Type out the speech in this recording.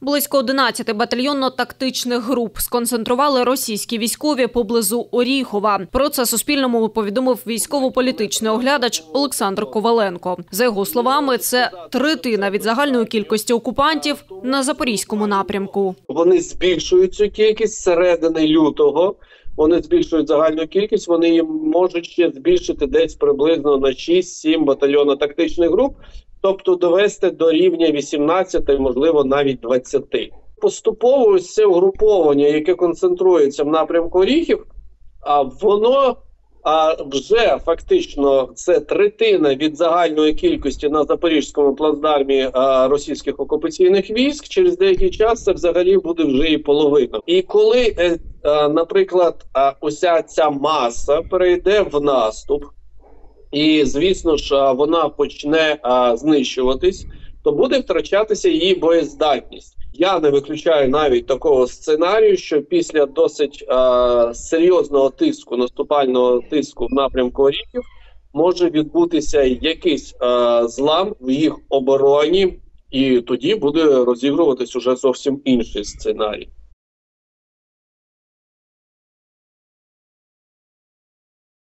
Близько 11 батальйонно-тактичних груп сконцентрували російські військові поблизу Оріхова. Про це Суспільному повідомив військово-політичний оглядач Олександр Коваленко. За його словами, це третина від загальної кількості окупантів на запорізькому напрямку. Вони збільшують цю кількість середини лютого. Вони збільшують загальну кількість. Вони їм можуть ще збільшити десь приблизно на 6-7 батальйонно-тактичних груп, тобто довести до рівня 18, можливо, навіть 20. Поступово ось це угруповання, яке концентрується в напрямку Оріхів, а воно а вже фактично це третина від загальної кількості на запорізькому плацдармі російських окупаційних військ. Через деякий час це взагалі буде вже і половина. І коли, е, наприклад, уся ця маса перейде в наступ, і звісно ж вона почне знищуватись, то буде втрачатися її боєздатність. Я не виключаю навіть такого сценарію, що після досить е, серйозного тиску, наступального тиску в напрямку Оріхів, може відбутися якийсь е, злам в їх обороні, і тоді буде розігруватись уже зовсім інший сценарій.